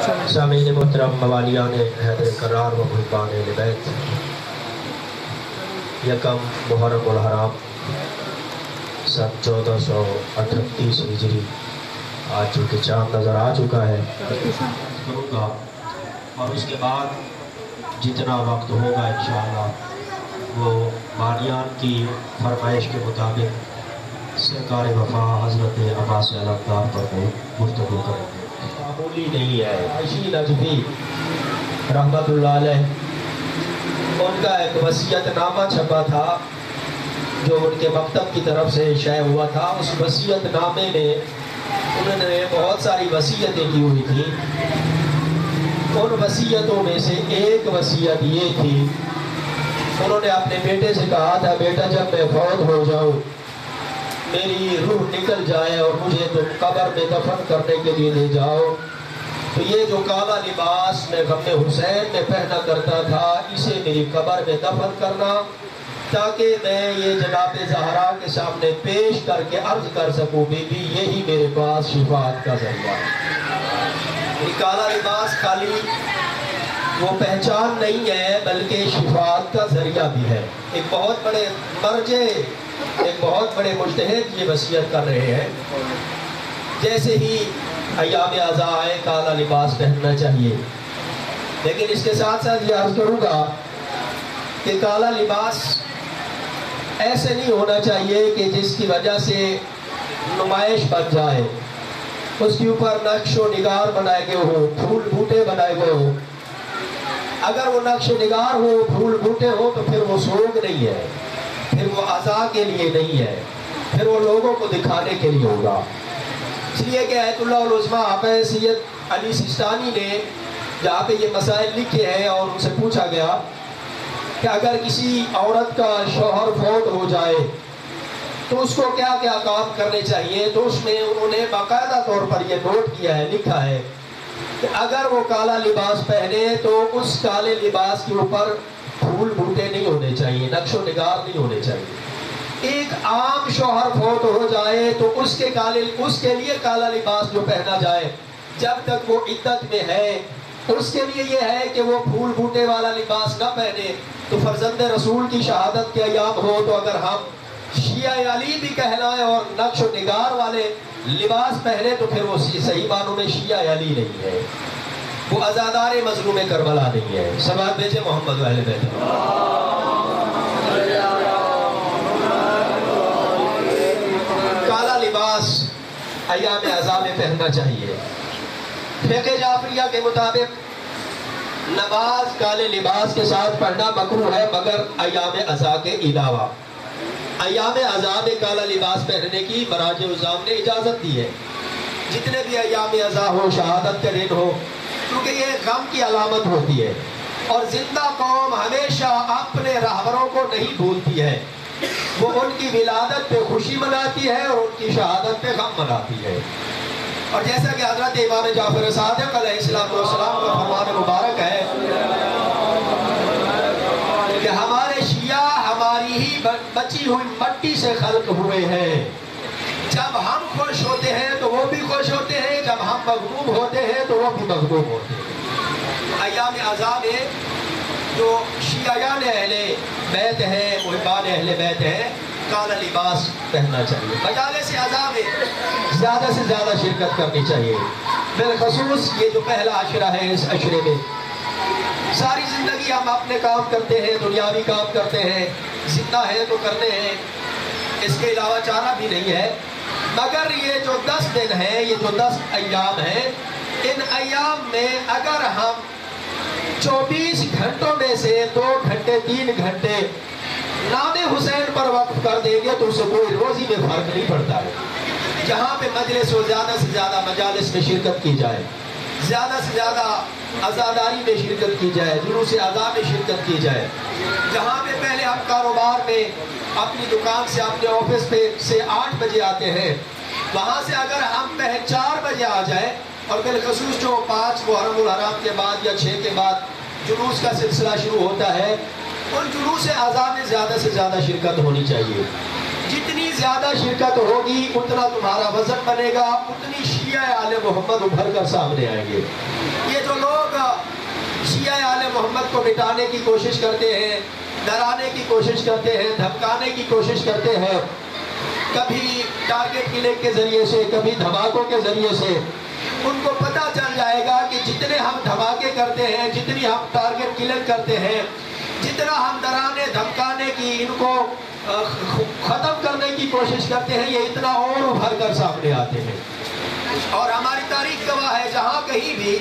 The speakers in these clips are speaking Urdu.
سامین محترم موالیان حیدر قرار و محبان لبیت یکم محرم الحرام سن چودہ سو اٹھتیس ہجری آج چونکہ چاند نظر آ چکا ہے کروں گا اور اس کے بعد جتنا وقت ہوگا انشاءاللہ وہ مانیان کی فرمائش کے مطابق سرکار وفا حضرت عباس علمدار پر گفتگو کریں گے۔ معمولی نہیں ہے عشی نجفی رحمت اللہ علیہ ان کا ایک وسیعت نامہ چھپا تھا جو ان کے مکتب کی طرف سے شائع ہوا تھا اس وسیعت نامے میں انہوں نے بہت ساری وسیعتیں کی ہوئی تھی ان وسیعتوں میں سے ایک وسیعت یہ تھی انہوں نے اپنے بیٹے سے کہا تھا، بیٹا جب میں فوت ہو جاؤں، میری روح نکل جائے اور مجھے تو قبر میں دفن کرنے کے لیے لے جاؤ۔ تو یہ جو کالا لباس میں غم حسین میں پہنا کرتا تھا، اسے میری قبر میں دفن کرنا، تاکہ میں یہ جناب زہرا کے سامنے پیش کر کے عرض کر سکوں بی بی یہی میرے پاس شفاعت کا ذریعہ یہ کالا لباس خالی وہ پہچان نہیں ہے، بلکہ شفاعت کا ذریعہ بھی ہے۔ ایک بہت بڑے مرجے، ایک بہت بڑے مشتحد یہ وصیت کر رہے ہیں۔ جیسے ہی ایام آئے کالا لباس پہننا چاہیے۔ لیکن اس کے ساتھ ساتھ یہ عرض کروں گا کہ کالا لباس ایسے نہیں ہونا چاہیے کہ جس کی وجہ سے نمائش بن جائے۔ اس کے اوپر نقش و نگار بنائے گئے ہو پھول بھوٹے بنائے گئے ہوں۔ اگر وہ نقش و نگار ہو، پھول بھوٹے ہو، تو پھر وہ سوگ نہیں ہے۔ پھر وہ عزا کے لیے نہیں ہے۔ پھر وہ لوگوں کو دکھانے کے لیے ہوگا۔ اس لیے کہ آیت اللہ العظمہ آپ سید علی سستانی نے جہاں پہ یہ مسائل لکھے ہیں اور ان سے پوچھا گیا کہ اگر کسی عورت کا شوہر فوت ہو جائے تو اس کو کیا کیا کام کرنے چاہیے؟ تو اس میں انہوں نے باقاعدہ طور پر یہ نوٹ کیا ہے، لکھا ہے کہ اگر وہ کالا لباس پہنے تو اس کالے لباس کے اوپر پھول بوٹے نہیں ہونے چاہیے، نقش و نگار نہیں ہونے چاہیے۔ ایک عام شوہر فوت ہو جائے تو اس کے کالے اس کے لیے کالا لباس جو پہنا جائے۔ جب تک وہ عدت میں ہے، اس کے لیے یہ ہے کہ وہ پھول بوٹے والا لباس نہ پہنے۔ تو فرزند رسول کی شہادت کے ایام ہو تو اگر ہم شیعہ علی بھی کہلائیں اور نقش و نگار والے لباس پہنے تو پھر وہ صحیح معنوں میں شیعہ علی نہیں ہے۔ وہ ازادار مظلوم کربلا نہیں ہے۔ سوال بیچے محمد والے بیٹھے لباس ایام اعضاء میں پہننا چاہیے۔ فقہ جعفریہ کے مطابق نماز کالے لباس کے ساتھ پڑھنا مکرو ہے، مگر ایام اعضاء کے علاوہ۔ ایام اعضاء میں کالا لباس پہننے کی مراج الزام نے اجازت دی ہے۔ جتنے بھی ایام اعضاء ہو شہادت کے دن ہو کیونکہ یہ غم کی علامت ہوتی ہے۔ اور زندہ قوم ہمیشہ اپنے رہبروں کو نہیں بھولتی ہے۔ وہ ان کی ولادت پہ خوشی مناتی ہے اور ان کی شہادت پہ غم مناتی ہے۔ اور جیسا کہ حضرت امام جعفر صادق علیہ السلام والسلام کا فرمان مبارک ہے کہ ہمارے شیعہ ہماری ہی بچی ہوئی مٹی سے خلق ہوئے ہیں۔ جب ہم خوش ہوتے ہیں تو وہ بھی خوش ہوتے ہیں، جب ہم مغموم ہوتے ہیں تو وہ بھی مغموم ہوتے ہیں۔ ایام عذاب ایک جو شیعان اہل بیت ہیں محبان اہل بیت ہیں، کالا لباس پہننا چاہیے۔ مجالے سے عذاب ہے زیادہ سے زیادہ شرکت کرنی چاہیے۔ بالخصوص یہ جو پہلا عشرہ ہے اس عشرے میں۔ ساری زندگی ہم اپنے کام کرتے ہیں، دنیاوی کام کرتے ہیں، زندہ ہے تو کرنے ہیں۔ اس کے علاوہ چارہ بھی نہیں ہے۔ مگر یہ جو دس دن ہیں، یہ جو دس ایام ہیں، ان ایام میں اگر ہم چوبیس گھنٹوں میں سے دو گھنٹے، تین گھنٹے نام حسین پر وقف کر دیں گے تو اسے کوئی روزی میں فرق نہیں پڑتا۔ ہے جہاں پہ مجلس ہو، زیادہ سے زیادہ مجالس میں شرکت کی جائے۔ زیادہ سے زیادہ ازاداری میں شرکت کی جائے، جلوس اذا میں شرکت کی جائے۔ جہاں پہ پہلے آپ کاروبار میں اپنی دکان سے اپنے آفس پہ سے آٹھ بجے آتے ہیں، وہاں سے اگر ہم پہ چار بجے آ جائیں اور بالخصوص جو پانچ محرم الحرام کے بعد یا چھ کے بعد جلوس کا سلسلہ شروع ہوتا ہے، ان جلوس اعضاء میں زیادہ سے زیادہ شرکت ہونی چاہیے۔ جتنی زیادہ شرکت ہوگی، اتنا تمہارا وزن بنے گا، اتنی شیعہ آل محمد ابھر کر سامنے آئیں گے۔ یہ جو لوگ شیعہ آل محمد کو مٹانے کی کوشش کرتے ہیں، ڈرانے کی کوشش کرتے ہیں، دھمکانے کی کوشش کرتے ہیں، کبھی ٹارگٹ کلک کے ذریعے سے، کبھی دھماکوں کے ذریعے سے ان کو پتہ چل جائے گا کہ جتنے ہم دھماکے کرتے ہیں، جتنی ہم ٹارگٹ کلنگ کرتے ہیں، جتنا ہم ڈرانے، دھمکانے کی ان کو ختم کرنے کی کوشش کرتے ہیں، یہ اتنا اور ابھر کر سامنے آتے ہیں۔ اور ہماری تاریخ گواہ ہے، جہاں کہیں بھی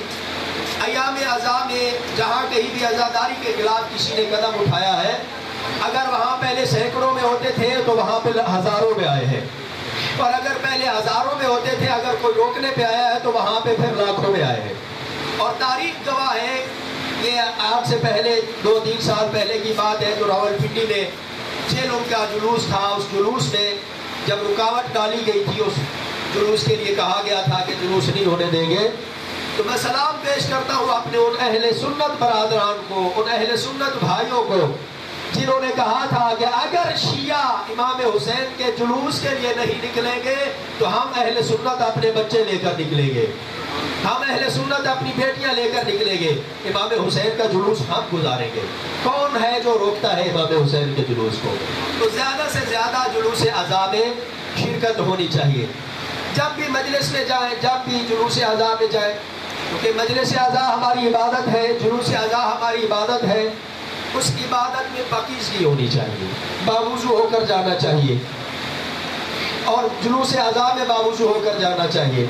ایام ازاں میں، جہاں کہیں بھی ازاداری کے خلاف کسی نے قدم اٹھایا ہے، اگر وہاں پہلے سینکڑوں میں ہوتے تھے، تو وہاں پہ ہزاروں میں آئے ہیں۔ اور اگر پہلے ہزاروں میں ہوتے تھے، اگر کوئی روکنے پہ آیا ہے تو وہاں پہ پھر لاکھوں میں آئے ہیں۔ اور تاریخ گواہ ہے، یہ آپ سے پہلے، دو تین سال پہلے کی بات ہے، جو راول پنڈی میں چھ کا جلوس تھا، اس جلوس میں جب رکاوٹ ڈالی گئی تھی، اس جلوس کے لیے کہا گیا تھا کہ جلوس نہیں ہونے دیں گے۔ تو میں سلام پیش کرتا ہوں اپنے ان اہل سنت برادران کو، ان اہل سنت بھائیوں کو جنہوں نے کہا تھا کہ اگر شیعہ امام حسین کے جلوس کے لیے نہیں نکلیں گے، تو ہم اہل سنت اپنے بچے لے کر نکلیں گے۔ ہم اہل سنت اپنی بیٹیاں لے کر نکلیں گے۔ امام حسین کا جلوس ہم گزاریں گے۔ کون ہے جو روکتا ہے امام حسین کے جلوس کو؟ تو زیادہ سے زیادہ جلوس عذاب شرکت ہونی چاہیے۔ جب بھی مجلس میں جائیں، جب بھی جلوس عذاب میں جائیں، کیونکہ مجلس اعضاء ہماری عبادت ہے، جلوس اعضاء ہماری عبادت ہے۔ اس عبادت میں پاکیزگی ہونی چاہیے، باوضو ہو کر جانا چاہیے۔ اور جلوس اعضاء میں باوضو ہو کر جانا چاہیے۔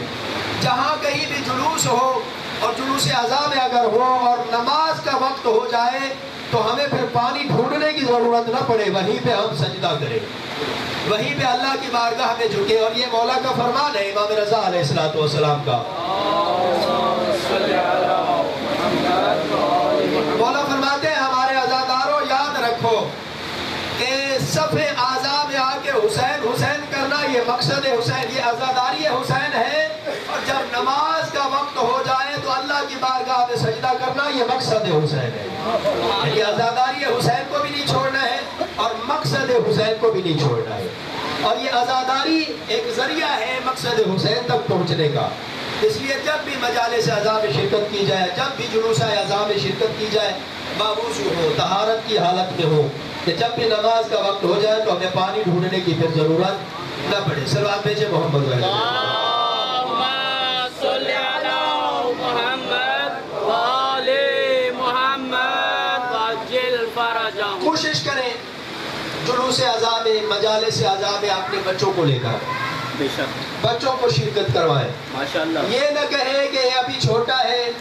جہاں کہیں بھی جلوس ہو اور جلوس اعضاء میں اگر ہو اور نماز کا وقت ہو جائے، تو ہمیں پھر پانی ڈھونڈنے کی ضرورت نہ پڑے، وہیں پہ ہم سجدہ کریں۔ وہیں پہ اللہ کی بارگاہ میں جھکے اور یہ مولا کا فرمان ہے، امام رضا علیہ السلام کا مولا فرماتے ہیں ہمارے ازاداروں یاد رکھو کہ صف آزا میں آ کے حسین حسین کرنا یہ مقصد حسین، یہ ازاداری حسین ہے۔ اور جب نماز کا وقت ہو جائے تو اللہ کی بارگاہ میں سجدہ کرنا یہ مقصد حسین ہے۔ یہ یعنی حسین کو بھی نہیں چھوڑنا ہے اور مقصد حسین کو بھی نہیں چھوڑنا ہے۔ اور یہ ازاداری ایک ذریعہ ہے مقصد حسین تک پہنچنے کا۔ اس لیے جب بھی مجالس اعضاء میں شرکت کی جائے، جب بھی جلوس اعضاء میں شرکت کی جائے باوضو ہو، طہارت کی حالت میں ہو کہ جب بھی نماز کا وقت ہو جائے تو ہمیں پانی ڈھونڈنے کی پھر ضرورت نہ پڑے۔ سلوات بھیجے محمد کوشش کریں جلوس اعضاء میں مجالس اعضاء میں اپنے بچوں کو لے کر۔ بچوں کو شرکت کروائے یہ نہ کہے کہ یہ ابھی چھوٹا ہے۔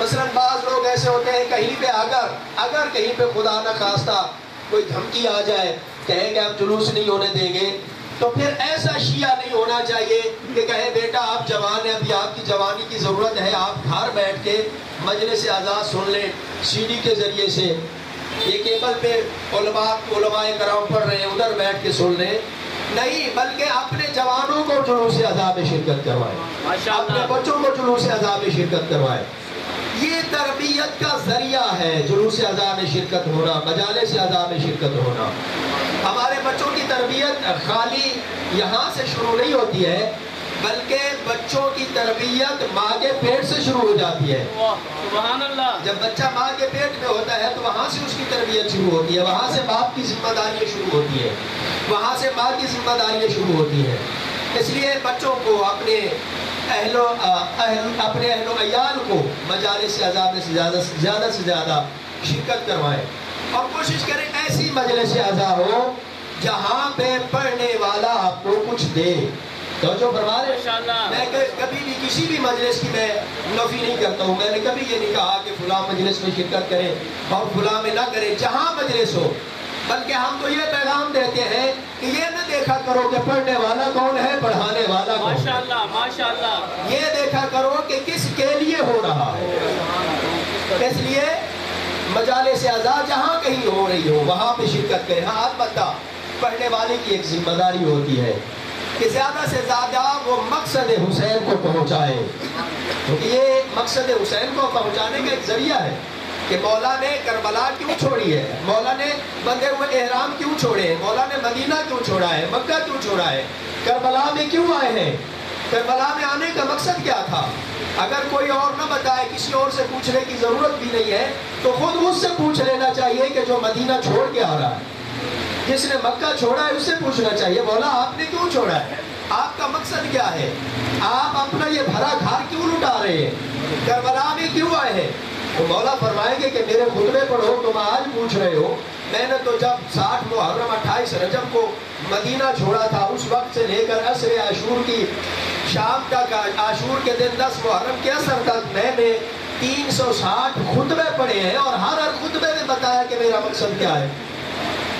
مثلا بعض لوگ ایسے ہوتے ہیں کہیں پہ اگر اگر کہیں پہ خدا نہ خواستہ کوئی دھمکی آ جائے کہیں کہ آپ جلوس نہیں ہونے دیں گے تو پھر ایسا شیعہ نہیں ہونا چاہیے کہ کہے بیٹا آپ جوان ہیں ابھی آپ کی جوانی کی ضرورت ہے آپ گھر بیٹھ کے مجلس آزاد سن لیں سی ڈی کے ذریعے سے۔ یہ کیبل پہ علماء علماء کرام پڑھ رہے ہیں ادھر بیٹھ کے سن لیں۔ نہیں بلکہ اپنے جوانوں کو جلوس عذاب میں شرکت کروائے اپنے بچوں کو جلوس عذاب میں شرکت کروائے یہ تربیت کا ذریعہ ہے جلوس عذاب میں شرکت ہونا مجالے سے عذاب میں شرکت ہونا۔ ہمارے بچوں کی تربیت خالی یہاں سے شروع نہیں ہوتی ہے بلکہ بچوں کی تربیت ماں کے پیٹ سے شروع ہو جاتی ہے۔ سبحان اللہ۔ جب بچہ ماں کے پیٹ میں ہوتا ہے تو وہاں سے اس کی تربیت شروع ہوتی ہے وہاں سے باپ کی ذمہ داریاں شروع ہوتی ہے وہاں سے ماں کی ذمہ داریاں شروع ہوتی ہیں۔ اس لیے بچوں کو اپنے اہل و اپنے اہل و عیال کو مجالس عذاب سے زیادہ سے زیادہ سے زیادہ شرکت کروائیں۔ اور کوشش کریں ایسی مجلس عذاب ہو جہاں پہ پڑھنے والا آپ کو کچھ دے۔ توجہ فرما رہے میں کبھی بھی کسی بھی مجلس کی میں نفی نہیں کرتا ہوں۔ میں نے کبھی یہ نہیں کہا کہ فلاں مجلس میں شرکت کریں اور فلاں میں نہ کریں۔ جہاں مجلس ہو بلکہ ہم تو یہ پیغام دیتے ہیں کہ یہ نہ دیکھا کرو کہ پڑھنے والا کون ہے پڑھانے والا کون ماشاءاللہ ماشاءاللہ۔ یہ دیکھا کرو کہ کس کے لیے ہو رہا ہے۔ اس لیے مجالس آزاد جہاں کہیں ہو رہی ہو وہاں پہ شرکت کریں۔ ہاں البتہ پڑھنے والے کی ایک ذمہ داری ہوتی ہے کہ زیادہ سے زیادہ وہ مقصد حسین کو پہنچائے۔ کیونکہ یہ مقصد حسین کو پہنچانے کا ایک ذریعہ ہے۔ کہ مولا نے کربلا کیوں چھوڑی ہے؟ مولا نے بندے ہوئے احرام کیوں چھوڑے ہیں؟ مولا نے مدینہ کیوں چھوڑا ہے؟ مکہ کیوں چھوڑا ہے؟ کربلا میں کیوں آئے ہیں؟ کربلا میں آنے کا مقصد کیا تھا؟ اگر کوئی اور نہ بتائے، کسی اور سے پوچھنے کی ضرورت بھی نہیں ہے، تو خود اس سے پوچھ لینا چاہیے کہ جو مدینہ چھوڑ کے آ رہا ہے۔ جس نے مکہ چھوڑا ہے، اس سے پوچھنا چاہیے، مولا آپ نے کیوں چھوڑا ہے؟ آپ کا مقصد کیا ہے؟ آپ اپنا یہ بھرا گھر کیوں لٹا رہے ہیں؟ کربلا میں کیوں آئے ہیں؟ تو مولا فرمائیں گے کہ میرے خطبے پڑھو تم آج پوچھ رہے ہو۔ میں نے تو جب ساٹھ محرم اٹھائیس رجب کو مدینہ چھوڑا تھا اس وقت سے لے کر عصر عاشور کی شام تک عاشور کے دن دس محرم کے اثر تک میں نے تین سو ساٹھ خطبے پڑھے ہیں اور ہر ہر خطبے میں بتایا کہ میرا مقصد کیا ہے۔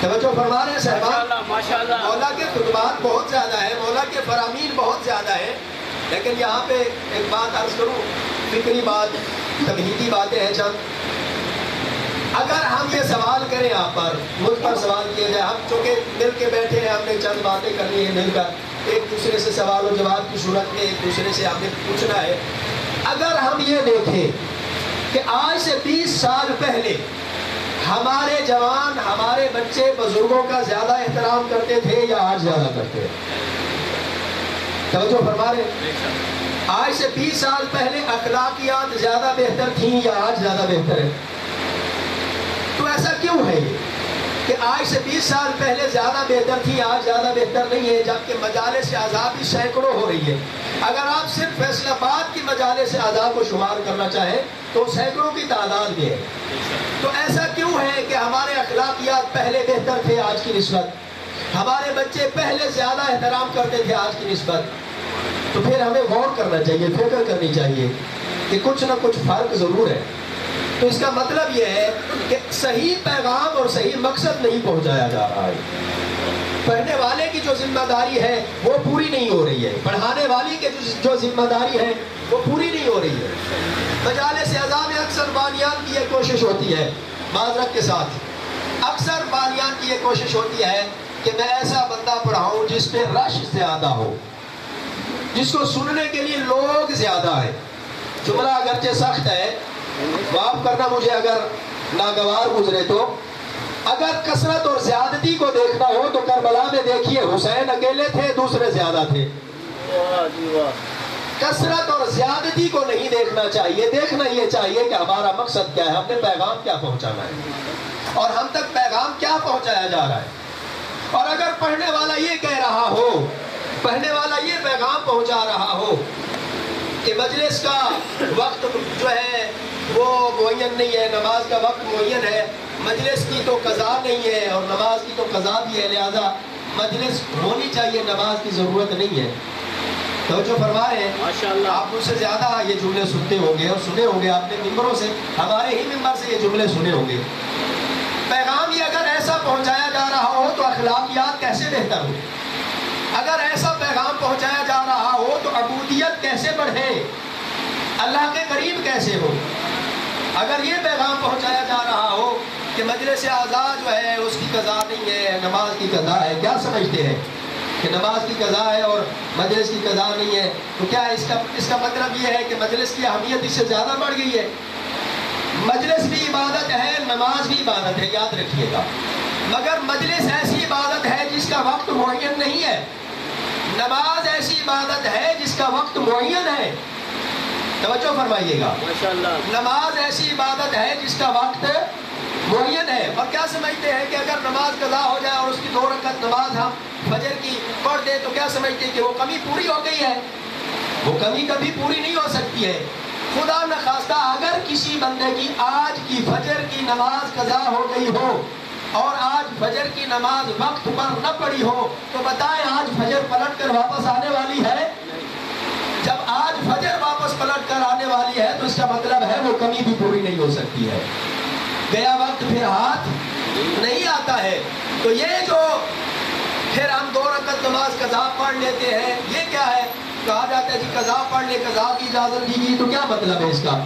توجہ فرما رہے ہیں صاحبان مولا کے خطبات بہت زیادہ ہے مولا کے فرامین بہت زیادہ ہے لیکن یہاں پہ ایک بات عرض کروں فکری بات، تمہیدی باتیں ہیں چند۔ اگر ہم یہ سوال کریں آپ پر، مجھ پر سوال کیا جائے ہم چونکہ مل کے بیٹھے ہیں، ہم نے چند باتیں کرنی ہیں مل کر۔ ایک دوسرے سے سوال و جواب کی صورت میں ایک دوسرے سے ہم نے پوچھنا ہے۔ اگر ہم یہ دیکھیں کہ آج سے بیس سال پہلے ہمارے جوان، ہمارے بچے بزرگوں کا زیادہ احترام کرتے تھے یا آج زیادہ کرتے توجہ فرما رہے آج سے بیس سال پہلے اخلاقیات زیادہ بہتر تھیں یا آج زیادہ بہتر ہے تو ایسا کیوں ہے یہ کہ آج سے بیس سال پہلے زیادہ بہتر تھی، آج زیادہ بہتر نہیں ہے، جبکہ مجالس سے آزادی سینکڑوں ہو رہی ہے؟ اگر آپ صرف فیصلہ باد کی مجالس سے آزاد کو شمار کرنا چاہیں تو سینکڑوں کی تعداد میں ہے۔ تو ایسا کیوں ہے کہ ہمارے اخلاقیات پہلے بہتر تھے، آج کی نسبت؟ ہمارے بچے پہلے زیادہ احترام کرتے تھے، آج کی نسبت؟ تو پھر ہمیں غور کرنا چاہیے، فکر کرنی چاہیے کہ کچھ نہ کچھ فرق ضرور ہے۔ تو اس کا مطلب یہ ہے کہ صحیح پیغام اور صحیح مقصد نہیں پہنچایا جا رہا ہے۔ پڑھنے والے کی جو ذمہ داری ہے، وہ پوری نہیں ہو رہی ہے۔ پڑھانے والی کی جو ذمہ داری ہے، وہ پوری نہیں ہو رہی ہے۔ مجالس اعضاء میں اکثر بانیان کی یہ کوشش ہوتی ہے، معذرت کے ساتھ۔ اکثر بانیان کی یہ کوشش ہوتی ہے کہ میں ایسا بندہ پڑھاؤں جس پہ رش زیادہ ہو۔ جس کو سننے کے لیے لوگ زیادہ ہیں۔ جملہ اگرچہ سخت ہے، معاف کرنا مجھے اگر ناگوار گزرے تو۔ اگر کثرت اور زیادتی کو دیکھنا ہو تو کربلا میں دیکھیے، حسین اکیلے تھے، دوسرے زیادہ تھے۔ کثرت اور زیادتی کو نہیں دیکھنا چاہیے، دیکھنا یہ چاہیے کہ ہمارا مقصد کیا ہے، ہم نے پیغام کیا پہنچانا ہے۔ اور ہم تک پیغام کیا پہنچایا جا رہا ہے۔ اور اگر پڑھنے والا یہ کہہ رہا ہو پڑھنے والا یہ پیغام پہنچا رہا ہو کہ مجلس کا وقت جو ہے وہ معین نہیں ہے نماز کا وقت معین ہے۔ مجلس کی تو قضا نہیں ہے اور نماز کی تو قضا بھی ہے لہذا مجلس ہونی چاہیے نماز کی ضرورت نہیں ہے۔ تو جو فرما رہے ہیں۔ آپ مجھ سے زیادہ یہ جملے سنتے ہوں گے اور سنے ہوں گے آپ نے ممبروں سے۔ ہمارے ہی ممبر سے یہ جملے سنے ہوں گے۔ پیغام یہ اگر ایسا پہنچایا جا رہا ہو تو اخلاقیات کیسے بہتر ہو اگر ایسا پیغام پہنچایا جا رہا ہو تو عبودیت کیسے بڑھے؟ اللہ کے قریب کیسے ہو؟ اگر یہ پیغام پہنچایا جا رہا ہو کہ مجلس آزاد جو ہے، اس کی قضا نہیں ہے، نماز کی قضا ہے، کیا سمجھتے ہیں کہ نماز کی قضا ہے اور مجلس کی قضا نہیں ہے؟ تو کیا اس کا اس کا مطلب یہ ہے کہ مجلس کی اہمیت اس سے زیادہ بڑھ گئی ہے؟ مجلس بھی عبادت ہے، نماز بھی عبادت ہے، یاد رکھیے گا۔ مگر مجلس ایسی عبادت ہے جس کا وقت معین نہیں ہے۔ نماز ایسی عبادت ہے جس کا وقت معین ہے۔ توجہ فرمائیے گا۔ نماز ایسی عبادت ہے جس کا وقت معین ہے۔ اور کیا سمجھتے ہیں کہ اگر نماز قضا ہو جائے اور اس کی دو رکعت نماز ہم فجر کی پڑھ دیں تو کیا سمجھتے ہیں کہ وہ کمی پوری ہو گئی ہے؟ وہ کمی کبھی پوری نہیں ہو سکتی ہے۔ خدا نخواستہ اگر کسی بندے کی آج کی فجر کی نماز قضا ہو گئی ہو اور آج فجر کی نماز وقت پر نہ پڑی ہو تو بتائیں آج فجر پلٹ کر واپس آنے والی ہے؟ جب آج فجر واپس پلٹ کر آنے والی ہے تو اس کا مطلب ہے وہ کمی بھی پوری نہیں ہو سکتی ہے۔ گیا وقت پھر ہاتھ نہیں آتا ہے۔ تو یہ جو پھر ہم دو رکعت نماز قضا پڑھ لیتے ہیں، یہ کیا ہے؟ کہا جاتا ہے جی قضا پڑھ لے قضا کی اجازت دی گئی، تو کیا مطلب ہے اس کا؟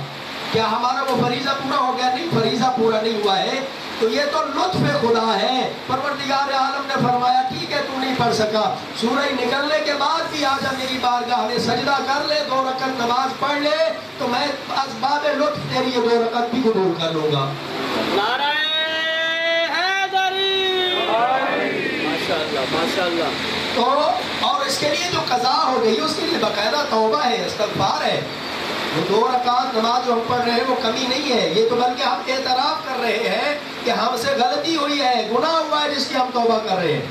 کیا ہمارا وہ فریضہ پورا ہو گیا؟ نہیں، فریضہ پورا نہیں ہوا ہے۔ تو یہ تو لطف خدا ہے۔ پروردگار عالم نے فرمایا ٹھیک ہے تو نہیں پڑھ سکا۔ سورج نکلنے کے بعد بھی آجا میری بارگاہ میں سجدہ کر لے دو رکعت نماز پڑھ لے تو میں اسباب لطف تیری یہ دو رکعت بھی قبول کر لوں گا۔ نعرہ ماشاءاللہ ماشاءاللہ۔ تو اور اس کے لیے جو قضا ہو گئی اس کے لیے باقاعدہ توبہ ہے استغفار ہے۔ وہ دو رکعت نماز جو ہم پڑھ رہے ہیں وہ کمی نہیں ہے۔ یہ تو بلکہ ہم اعتراف کر رہے ہیں کہ ہم سے غلطی ہوئی ہے، گناہ ہوا ہے جس کی ہم توبہ کر رہے ہیں۔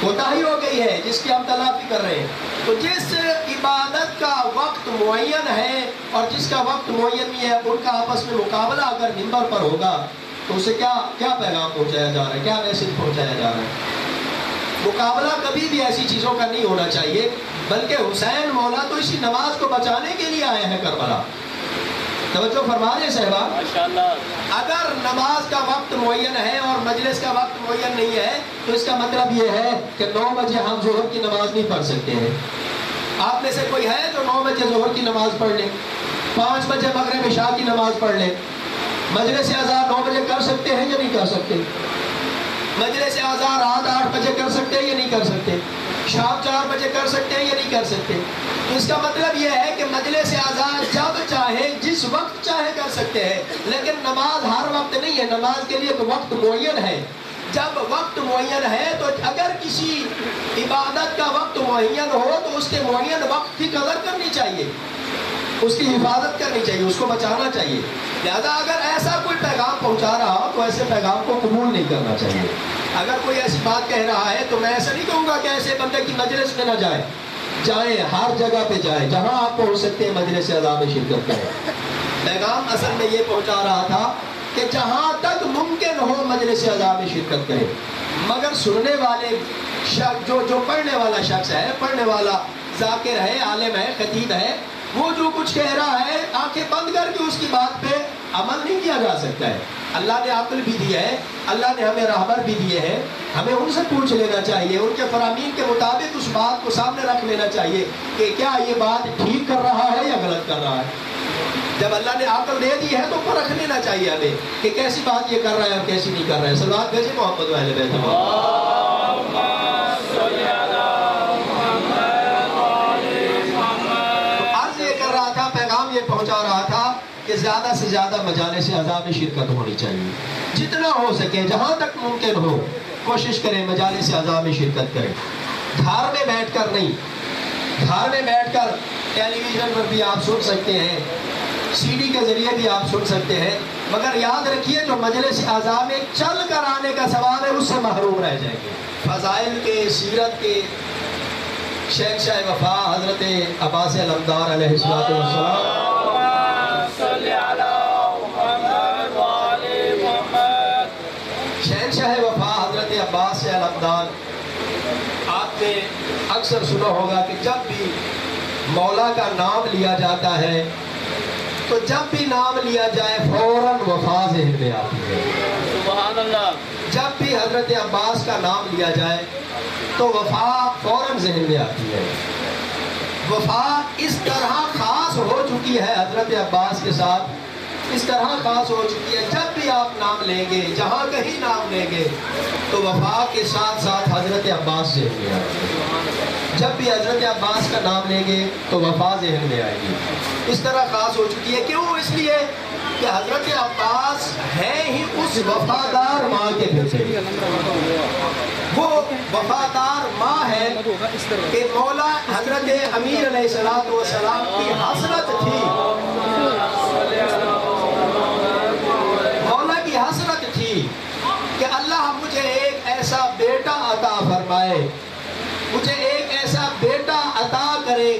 کوتاہی ہو گئی ہے جس کی ہم تلافی کر رہے ہیں۔ تو جس عبادت کا وقت معین ہے اور جس کا وقت معین نہیں ہے، ان کا آپس میں مقابلہ اگر ممبر پر ہوگا تو اسے کیا کیا پیغام پہنچایا جا رہا ہے؟ کیا میسج پہنچایا جا رہا ہے؟ مقابلہ کبھی بھی ایسی چیزوں کا نہیں ہونا چاہیے بلکہ حسین مولا تو اسی نماز کو بچانے کے لیے آئے ہیں کربلا۔ توجہ فرما صاحبہ۔ ماشاءاللہ۔ اگر نماز کا وقت معین ہے اور مجلس کا وقت معین نہیں ہے تو اس کا مطلب یہ ہے کہ نو بجے ہم ظہر کی نماز نہیں پڑھ سکتے ہیں۔ آپ میں سے کوئی ہے جو نو بجے ظہر کی نماز پڑھ لے پانچ بجے مغرب عشاء کی نماز پڑھ لے؟ مجلس آزاد نو بجے کر سکتے ہیں یا نہیں کر سکتے؟ مجلس آزاد رات آٹھ بجے کر سکتے ہیں یا نہیں کر سکتے؟ شام چار بجے کر سکتے ہیں یا نہیں کر سکتے؟ تو اس کا مطلب یہ ہے کہ مجلس آزاد جب چاہے، جس وقت چاہے کر سکتے ہیں، لیکن نماز ہر وقت نہیں ہے۔ نماز کے لیے تو وقت معین ہے۔ جب وقت معین ہے تو اگر کسی عبادت کا وقت معین ہو تو اس کے معین وقت کی قدر کرنی چاہیے۔ اس کی حفاظت کرنی چاہیے، اس کو بچانا چاہیے۔ لہذا اگر ایسا کوئی پیغام پہنچا رہا ہو، تو ایسے پیغام کو قبول نہیں کرنا چاہیے۔ اگر کوئی ایسی بات کہہ رہا ہے، تو میں ایسا نہیں کہوں گا کہ ایسے بندے کی مجلس میں نہ جائے۔ جائیں ہر جگہ پہ جائیں جہاں آپ پہنچ سکتے ہیں، مجلس عذاب میں شرکت کریں پیغام اصل میں یہ پہنچا رہا تھا کہ جہاں تک ممکن ہو، مجلس عذاب میں شرکت کریں مگر سننے والے شخص، جو جو پڑھنے والا شخص ہے، پڑھنے والا ذاکر ہے، عالم ہے، خطیب ہے وہ جو کچھ کہہ رہا ہے، آنکھیں بند کر کے اس کی بات پہ عمل نہیں کیا جا سکتا ہے۔ اللہ نے عقل بھی دیا ہے، اللہ نے ہمیں رہبر بھی دیے ہیں۔ ہمیں ان سے پوچھ لینا چاہیے، ان کے فرامین کے مطابق اس بات کو سامنے رکھ لینا چاہیے کہ کیا یہ بات ٹھیک کر رہا ہے یا غلط کر رہا ہے۔ جب اللہ نے عقل دے دی ہے تو فرق لینا چاہیے ہمیں کہ کیسی بات یہ کر رہا ہے اور کیسی نہیں کر رہا ہے۔ سلوات بھیجے محمد اہل بیت محمد زیادہ سے زیادہ مجالے سے عذاب شرکت ہونی چاہیے۔ جتنا ہو سکے، جہاں تک ممکن ہو، کوشش کریں مجالے سے عذاب میں شرکت کریں۔ گھر میں بیٹھ کر نہیں، گھر میں بیٹھ کر ٹیلی ویژن پر بھی آپ سن سکتے ہیں، سی ڈی کے ذریعے بھی آپ سن سکتے ہیں۔ مگر یاد رکھیے، جو مجلس عذاب میں چل کر آنے کا سوال ہے، اس سے محروم رہ جائیں گے۔ فضائل کے، سیرت کے، شیخ شاہ وفا حضرت عباس علمدار علیہ السلام صلی علی محمد وعلی محمد شہن شاہ وفا حضرت عباس سے علمدار آپ نے اکثر سنا ہوگا کہ جب بھی مولا کا نام لیا جاتا ہے تو جب بھی نام لیا جائے فوراً وفا ذہن میں آتی ہے۔ سبحان اللہ۔ جب بھی حضرت عباس کا نام لیا جائے تو وفا فوراً ذہن میں آتی ہے۔ وفا اس طرح خاص ہو چکی ہے حضرت عباس کے ساتھ اس طرح خاص ہو چکی ہے۔ جب بھی آپ نام لیں گے، جہاں کہیں نام لیں گے، تو وفا کے ساتھ ساتھ حضرت عباس ذہن میں آتی جب بھی حضرت عباس کا نام لیں گے، تو وفا ذہن میں آئے گی۔ اس طرح خاص ہو چکی ہے۔ کیوں؟ اس لیے کہ حضرت عباس ہے ہی اس وفادار ماں کے بیٹے۔ وہ وفادار ماں ہے کہ مولا حضرت امیر علیہ السلام کی حسرت تھی مولا کی حسرت تھی کہ اللہ مجھے ایک ایسا بیٹا عطا فرمائے مجھے ایک ایسا بیٹا عطا کرے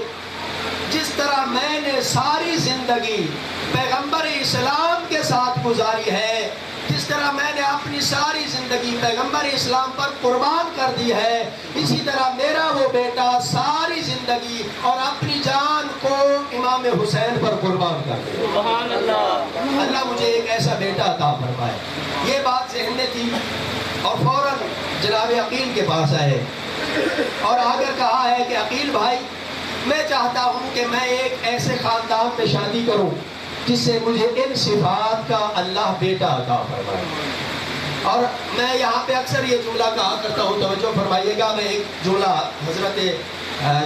جس طرح میں نے ساری زندگی پیغمبر اسلام کے ساتھ گزاری ہے جس طرح میں نے اپنی ساری زندگی پیغمبر اسلام پر قربان کر دی ہے اسی طرح میرا وہ بیٹا ساری زندگی اور اپنی جان کو امام حسین پر قربان کر دے۔ سبحان اللہ۔ اللہ مجھے ایک ایسا بیٹا عطا فرمائے۔ یہ بات ذہن میں تھی اور فوراً جناب عقیل کے پاس آئے۔ اور آ کر کہا ہے کہ عقیل بھائی، میں چاہتا ہوں کہ میں ایک ایسے خاندان میں شادی کروں جس سے مجھے ان صفات کا اللہ بیٹا عطا فرمائے۔ اور میں یہاں پہ اکثر یہ جملہ کہا کرتا ہوں، توجہ فرمائیے گا۔ میں ایک جملہ حضرت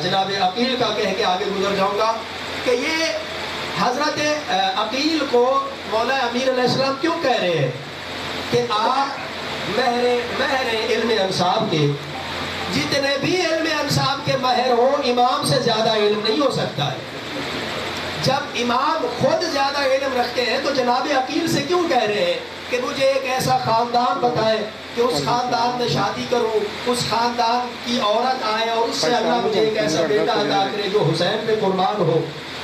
جناب عقیل کا کہہ کے آگے گزر جاؤں گا کہ یہ حضرت عقیل کو مولا امیر علیہ السلام کیوں کہہ رہے ہیں؟ کہ آپ مہر مہر علم انصاب کے جتنے بھی علم انصاب کے ماہر ہوں، امام سے زیادہ علم نہیں ہو سکتا ہے۔ جب امام خود زیادہ علم رکھتے ہیں، تو جناب عقیل سے کیوں کہہ رہے ہیں کہ مجھے ایک ایسا خاندان بتائے کہ اس خاندان میں شادی کروں، اس خاندان کی عورت آئے اور اس سے اللہ مجھے ایک ایسا بیٹا عطا کرے جو حسین پہ قربان ہو؟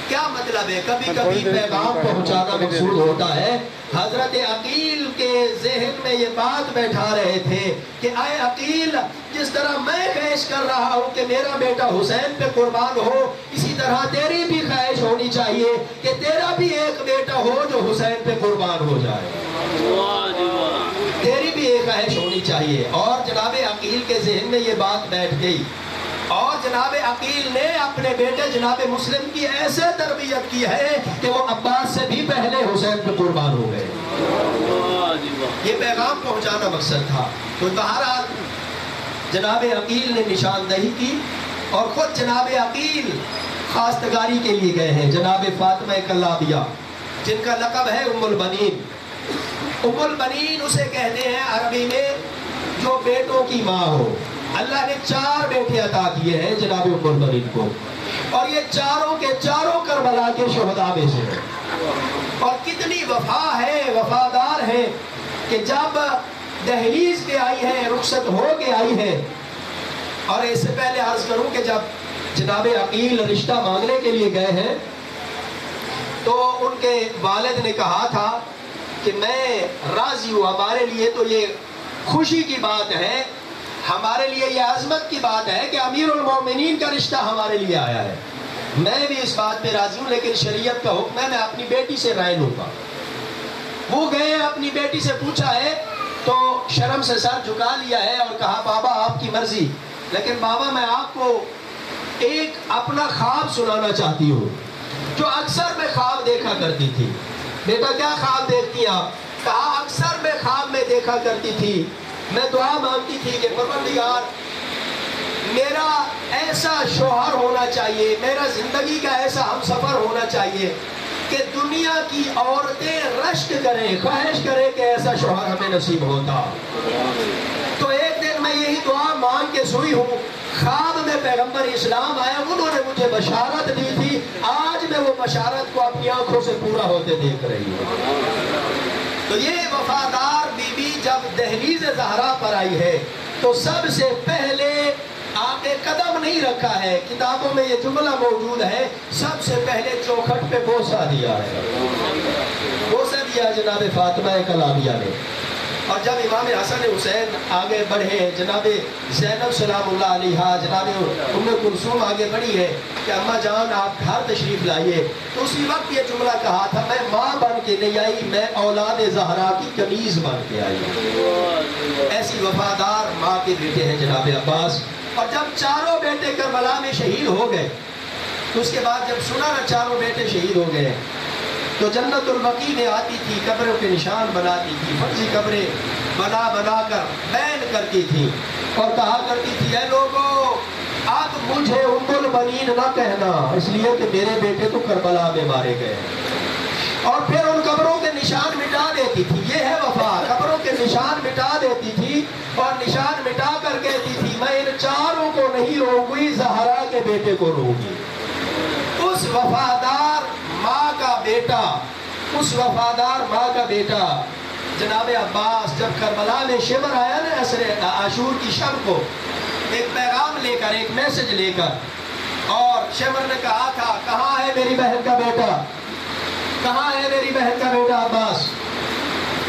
کیا مطلب ہے؟ کبھی کبھی پیغام پہنچانا مقصود ہوتا ہے۔ حضرت عقیل کے ذہن میں یہ بات بیٹھا رہے تھے کہ اے عقیل جس طرح میں خواہش کر رہا ہوں کہ میرا بیٹا حسین پہ قربان ہو اسی طرح تیری بھی خواہش ہونی چاہیے کہ تیرا بھی ایک بیٹا ہو جو حسین پہ قربان ہو جائے۔ تیری بھی ایک خواہش ہونی چاہیے۔ اور جناب عقیل کے ذہن میں یہ بات بیٹھ گئی۔ اور جناب عقیل نے اپنے بیٹے جناب مسلم کی ایسے تربیت کی ہے کہ وہ عباس سے بھی پہلے حسین پہ قربان ہو گئے۔ یہ پیغام پہنچانا مقصد تھا۔ تو بہرحال جناب عقیل نے نشاندہی کی اور خود جناب عقیل خواستگاری کے لیے گئے ہیں۔ جناب فاطمہ کلابیہ، جن کا لقب ہے ام البنین۔ ام البنین اسے کہتے ہیں عربی میں جو بیٹوں کی ماں ہو۔ اللہ نے چار بیٹے عطا کیے ہیں جناب ام البنین کو۔ اور یہ چاروں کے چاروں کربلا کے شہداء میں سے۔ ہیں اور کتنی وفا ہے، وفادار ہے کہ جب دہلیز پہ آئی ہے، رخصت ہو کے آئی ہے۔ اور اس سے پہلے عرض کروں کہ جب جناب عقیل رشتہ مانگنے کے لیے گئے ہیں، تو ان کے والد نے کہا تھا کہ میں راضی ہوں، ہمارے لیے تو یہ خوشی کی بات ہے۔ ہمارے لیے یہ عظمت کی بات ہے کہ امیر المومنین کا رشتہ ہمارے لیے آیا ہے۔ میں بھی اس بات پہ راضی ہوں، لیکن شریعت کا حکم ہے، میں اپنی بیٹی سے رائے لوں گا۔ وہ گئے، اپنی بیٹی سے پوچھا ہے، تو شرم سے سر جھکا لیا ہے اور کہا، بابا، آپ کی مرضی۔ لیکن بابا، میں آپ کو ایک اپنا خواب سنانا چاہتی ہوں، جو اکثر میں خواب دیکھا کرتی تھی۔ بیٹا، کیا خواب دیکھتی ہیں آپ؟ کہا، اکثر میں خواب میں دیکھا کرتی تھی۔ میں دعا مانگتی تھی کہ پروردگار، میرا ایسا شوہر ہونا چاہیے، میرا زندگی کا ایسا ہم سفر ہونا چاہیے کہ دنیا کی عورتیں رشک کریں، خواہش کریں کہ ایسا شوہر ہمیں نصیب ہوتا۔ تو ایک دن میں یہی دعا مانگ کے سوئی ہوں۔ خواب میں پیغمبر اسلام آیا انہوں نے مجھے بشارت دی تھی۔ آج میں وہ بشارت کو اپنی آنکھوں سے پورا ہوتے دیکھ رہی ہوں۔ تو یہ وفادار جب دہلیز زہرا پر آئی ہے، تو سب سے پہلے آگے قدم نہیں رکھا ہے۔ کتابوں میں یہ جملہ موجود ہے، سب سے پہلے چوکھٹ پہ بوسہ دیا ہے۔ بوسہ دیا جناب فاطمہ کلامیہ نے۔ اور جب امام حسن حسین آگے بڑھے، جناب زینب سلام اللہ علیہ جناب ام کلثوم آگے بڑھی ہے کہ اماں جان، آپ گھر تشریف لائیے۔ تو اسی وقت یہ جملہ کہا تھا، میں ماں بن کے نہیں آئی، میں اولاد زہرا کی کمیز بن کے آئی۔ ایسی وفادار ماں کے بیٹے ہیں جناب عباس۔ اور جب چاروں بیٹے کربلا میں شہید ہو گئے، تو اس کے بعد جب سنا نا چاروں بیٹے شہید ہو گئے تو جنت البقی میں آتی تھی، قبروں کے نشان بناتی تھی، فرضی قبریں بنا بنا کر بین کرتی تھی اور کہا کرتی تھی، اے لوگوں اب مجھے ام البنین نہ کہنا، اس لیے کہ میرے بیٹے تو کربلا میں مارے گئے۔ اور پھر ان قبروں کے نشان مٹا دیتی تھی، یہ ہے وفا، قبروں کے نشان مٹا دیتی تھی اور نشان مٹا کر کہتی تھی، میں ان چاروں کو نہیں روکوں زہرا کے بیٹے کو روکوں اس وفادار بیٹا، اس وفادار ماں کا بیٹا۔ جناب عباس، جب کربلا میں شمر آیا نا عصر عاشور کی شب کو، ایک پیغام لے کر، ایک میسج لے کر، اور شمر نے کہا تھا، کہاں ہے میری بہن کا بیٹا؟ کہاں ہے میری بہن کا بیٹا عباس؟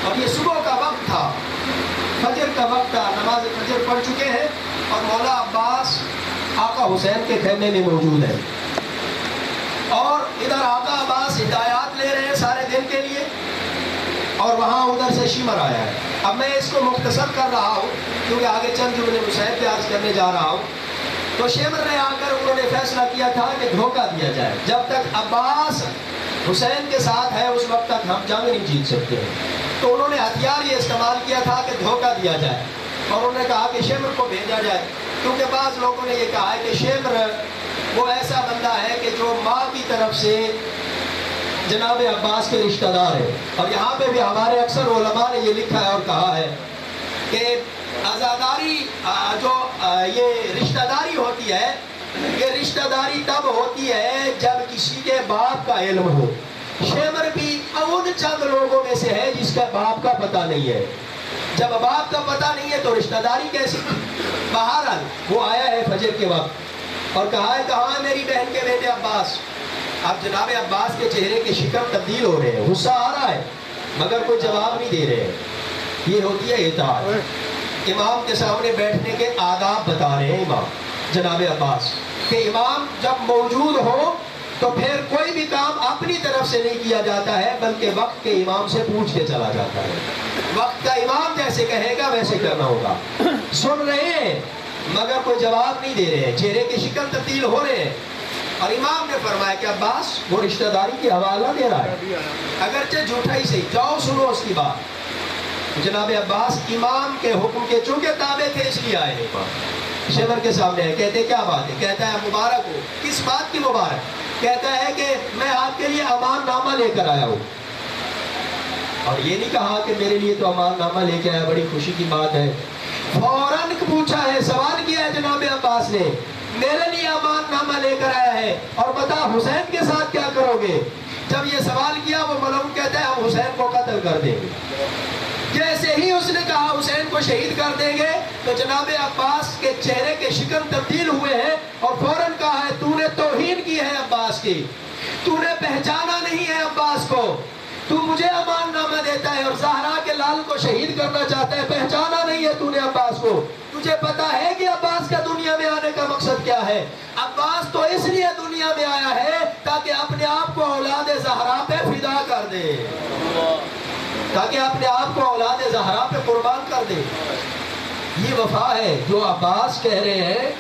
اور یہ صبح کا وقت تھا۔ فجر کا وقت تھا، نماز فجر پڑھ چکے ہیں، اور مولا عباس آقا حسین کے خیمے میں موجود ہے اور ادھر آقا عباس ہدایات لے رہے ہیں سارے دن کے لیے اور وہاں ادھر سے شمر آیا ہے۔ اب میں اس کو مختصر کر رہا ہوں کیونکہ آگے چند جملے مسائل پہ عرض کرنے جا رہا ہوں۔ تو شمر نے آ کر انہوں نے فیصلہ کیا تھا کہ دھوکہ دیا جائے۔ جب تک عباس حسین کے ساتھ ہے اس وقت تک ہم جنگ نہیں جیت سکتے۔ تو انہوں نے ہتھیار یہ استعمال کیا تھا کہ دھوکہ دیا جائے۔ اور انہوں نے کہا کہ شمر کو بھیجا جائے۔ کیونکہ بعض لوگوں نے یہ کہا ہے کہ شمر وہ ایسا بندہ ہے کہ جو ماں کی طرف سے جناب عباس کے رشتہ دار ہیں اور یہاں پہ بھی ہمارے اکثر علماء نے یہ لکھا ہے اور کہا ہے کہ آزاداری جو یہ رشتہ داری ہوتی ہے، یہ رشتہ داری تب ہوتی ہے جب کسی کے باپ کا علم ہو۔ شیمر بھی ان چند لوگوں میں سے ہے جس کا باپ کا پتہ نہیں ہے۔ جب باپ کا پتہ نہیں ہے تو رشتہ داری کیسی بہرحال وہ آیا ہے فجر کے وقت اور کہا ہے، کہاں ہے میری بہن کے بیٹے عباس؟ اب جناب عباس کے چہرے کے شکم تبدیل ہو رہے ہیں۔ غصہ آ رہا ہے، مگر کوئی جواب نہیں دے رہے۔ یہ ہوتی ہے اطاعت۔ امام کے سامنے بیٹھنے کے آداب بتا رہے ہیں امام۔ جناب عباس، کہ امام جب موجود ہو تو پھر کوئی بھی کام اپنی طرف سے نہیں کیا جاتا ہے، بلکہ وقت کے امام سے پوچھ کے چلا جاتا ہے۔ وقت کا امام جیسے کہے گا، ویسے کرنا ہوگا۔ سن رہے ہیں، مگر کوئی جواب نہیں دے رہے۔ ہیں چہرے کی شکل تبدیل ہو رہے ہیں۔ اور امام نے فرمایا کہ عباس، وہ رشتہ داری کی حوالہ دے رہا ہے۔ اگرچہ جھوٹا ہی صحیح، جاؤ سنو اس کی بات۔ جناب عباس، امام کے حکم کے چونکہ تابع تھے، اس لیے آئے ہیں۔ امام شیور کے سامنے ہے کہتے کیا بات ہے؟ کہتا ہے، مبارک ہو۔ کس بات کی مبارک؟ کہتا ہے کہ میں آپ کے لیے امان نامہ لے کر آیا ہوں۔ اور یہ نہیں کہا کہ میرے لیے تو امان نامہ لے کے آیا، بڑی خوشی کی بات ہے۔ فوراً پوچھا ہے، سوال کیا ہے جناب عباس نے؟ میرے لیے امان نامہ لے کر آیا ہے، اور بتا حسین کے ساتھ کیا کرو گے؟ جب یہ سوال کیا، وہ ملوم کہتا ہے، ہم حسین کو قتل کر دیں گے۔ جیسے ہی اس نے کہا، حسین کو شہید کر دیں گے۔ تو جناب عباس کے چہرے کے شکن تبدیل ہوئے ہیں اور فوراً کہا ہے، تو نے توہین کی ہے عباس کی۔ تو نے پہچانا نہیں ہے عباس کو۔ تو مجھے امان نامہ دیتا ہے اور زہرا کے لال کو شہید کرنا چاہتا ہے۔ پہچانا نہیں ہے تو نے عباس کو۔ تجھے پتا ہے کہ عباس کا دنیا میں آنے کا مقصد کیا ہے۔ عباس تو اس لیے دنیا میں آیا ہے تاکہ اپنے آپ کو اولاد زہرا پہ فدا کر دے۔ تاکہ اپنے آپ کو اولاد زہرا پہ قربان کر دے۔ یہ وفا ہے جو عباس کہہ رہے ہیں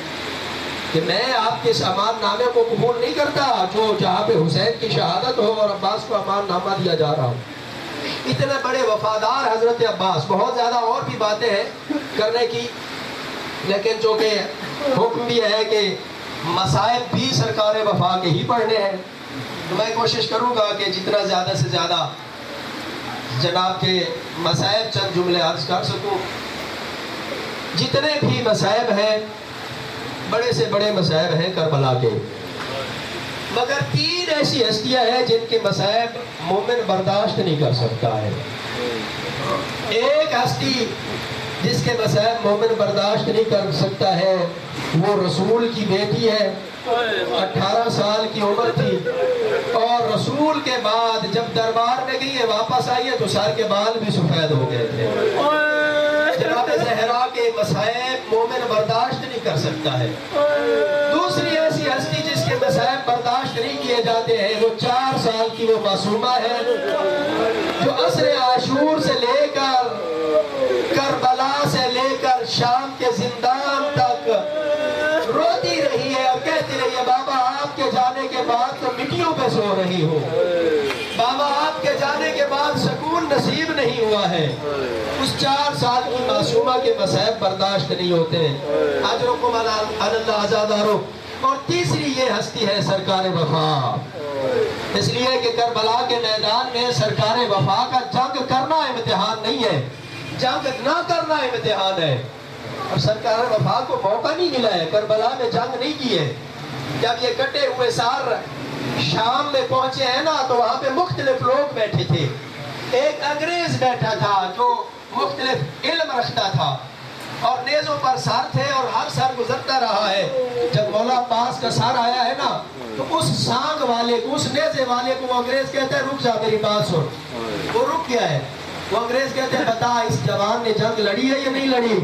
کہ میں آپ کے اس امان نامے کو قبول نہیں کرتا جو جہاں پہ حسین کی شہادت ہو اور عباس کو امان نامہ دیا جا رہا ہو۔ اتنے بڑے وفادار حضرت عباس، بہت زیادہ اور بھی باتیں ہیں کرنے کی۔ لیکن جو کہ حکم بھی ہے کہ مسائب بھی سرکار وفا کے ہی پڑھنے ہیں، تو میں کوشش کروں گا کہ جتنا زیادہ سے زیادہ جناب کے مسائب چند جملے عرض کر سکوں۔ جتنے بھی مسائب ہیں، بڑے سے بڑے مسائب ہیں کربلا کے۔ مگر تین ایسی ہستیاں ہیں جن کے مسائب مومن برداشت نہیں کر سکتا ہے۔ ایک ہستی جس کے مسائب مومن برداشت نہیں کر سکتا ہے، وہ رسول کی بیٹی ہے۔ اٹھارہ سال کی عمر تھی۔ اور رسول کے بعد جب دربار میں گئی ہے واپس آئی ہے تو سر کے بال بھی سفید ہو گئے تھے۔ جناب زہرا کے مسائب مومن برداشت نہیں کر سکتا ہے۔ دوسری ایسی ہستی جس کے مسائب برداشت نہیں کیے جاتے ہیں، وہ چار سال کی وہ معصومہ ہے، جو عصر عاشور سے لے کر کربلا سو رہی ہو۔ بابا آپ کے جانے کے بعد سکون نصیب نہیں ہوا ہے۔ اس چار سال کی معصومہ کے مسائب برداشت نہیں ہوتے۔ ہیں اجرکم اللہ آزادارو اور تیسری یہ ہستی ہے سرکار وفا۔ اس لیے کہ کربلا کے میدان میں سرکار وفا کا جنگ کرنا امتحان نہیں ہے۔ جنگ نہ کرنا امتحان ہے۔ اور سرکار وفا کو موقع نہیں ملا ہے۔ کربلا میں جنگ نہیں کی ہے۔ جب یہ کٹے ہوئے سار شام میں پہنچے ہیں نا، تو وہاں پہ مختلف لوگ بیٹھے تھے۔ ایک انگریز بیٹھا تھا جو مختلف علم رکھتا تھا۔ اور نیزوں پر سار تھے اور ہر سر گزرتا رہا ہے۔ جب مولا پاس کا سار آیا ہے نا، تو اس سانگ والے کو، اس نیزے والے کو وہ انگریز کہتا ہے، رک جا میری بات سن۔ وہ رک گیا ہے۔ وہ انگریز کہتے ہیں بتا، اس جوان نے جنگ لڑی ہے یا نہیں لڑی؟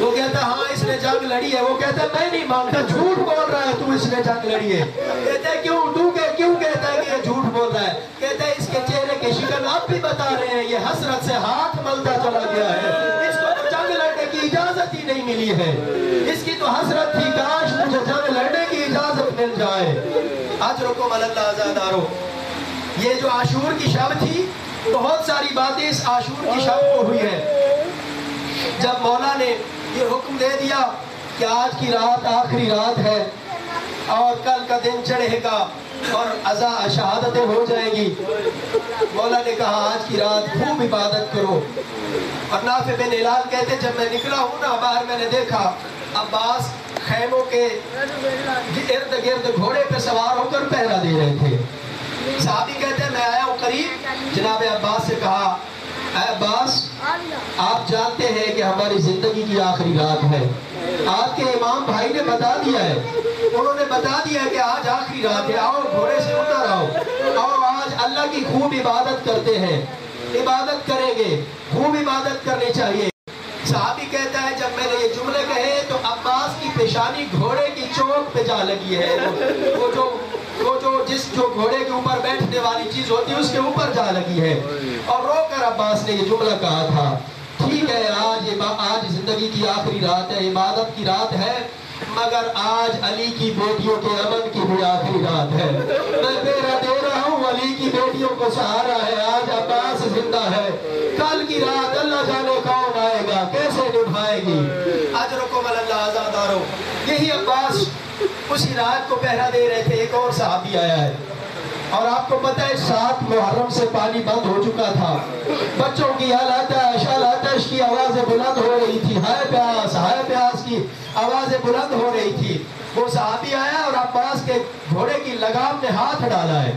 وہ کہتا ہے ہاں اس نے جنگ لڑی ہے۔ وہ کہتا ہے، میں نہیں مانتا، جھوٹ بول رہا ہے، تو اس نے جنگ لڑی ہے۔ کہتا ہے، کیوں؟ تو کیوں کہتا ہے کہ یہ جھوٹ بول رہا ہے؟ کہتا ہے اس کے چہرے کے شکل آپ بھی بتا رہے ہیں، یہ حسرت سے ہاتھ ملتا چلا گیا ہے۔ اس کو تو جنگ لڑنے کی اجازت ہی نہیں ملی ہے۔ اس کی تو حسرت تھی، کاش مجھے جنگ لڑنے کی اجازت مل جائے۔ آج رکو اللہ آزادارو۔ یہ جو عاشور کی شب تھی، بہت ساری باتیں اس عاشور کی شب کو ہوئی ہے جب مولا نے یہ حکم دے دیا کہ آج کی رات آخری رات ہے اور کل کا دن چڑھے گا اور ازا شہادتیں ہو جائیں گی۔ مولا نے کہا، آج کی رات خوب عبادت کرو۔ اور نافع بن الال کہتے، جب میں نکلا ہوں نا، باہر میں نے دیکھا، عباس خیموں کے ارد گرد گھوڑے پہ سوار ہو کر پہرا دے رہے تھے۔ صحابی کہتے ہیں میں آیا ہوں قریب۔ جناب عباس سے کہا اے عباس؟ آپ جانتے ہیں کہ ہماری زندگی کی آخری رات ہے۔ آپ کے امام بھائی نے بتا دیا ہے۔ انہوں نے بتا دیا ہے کہ آج آخری رات ہے۔ آؤ، گھوڑے سے اتر آؤ۔ آؤ، آج اللہ کی خوب عبادت کرتے ہیں۔ عبادت کریں گے۔ خوب عبادت کرنی چاہیے۔ صحابی کہتا ہے، جب میں نے یہ جملے کہے تو عباس کی پیشانی گھوڑے کی چوک پہ جا لگی ہے۔ وہ جو وہ جو جس جو گھوڑے کے اوپر بیٹھنے والی چیز ہوتی ہے، اس کے اوپر جا لگی ہے۔ اور رو کر عباس نے یہ جملہ کہا تھا، ٹھیک ہے، آج آج زندگی کی آخری رات ہے، عبادت کی رات ہے، مگر آج علی کی بیٹیوں کے امن کی بھی آخری رات ہے۔ میں پیرا دے رہا ہوں، علی کی بیٹیوں کو سہارا ہے، آج عباس زندہ ہے۔ کل کی رات اللہ جانے کون آئے گا، کیسے نبھائے گی؟ اجرکم اللہ آزادارو یہی عباس اسی رات کو پہرا دے رہے تھے، ایک اور صحابی آیا ہے۔ اور آپ کو پتہ ہے، سات محرم سے پانی بند ہو چکا تھا۔ بچوں کی حالات آتش کی آوازیں بلند ہو رہی تھی۔ ہائے پیاس ہائے پیاس کی آوازیں بلند ہو رہی تھی۔ وہ صحابی آیا اور عباس کے گھوڑے کی لگام میں ہاتھ ڈالا ہے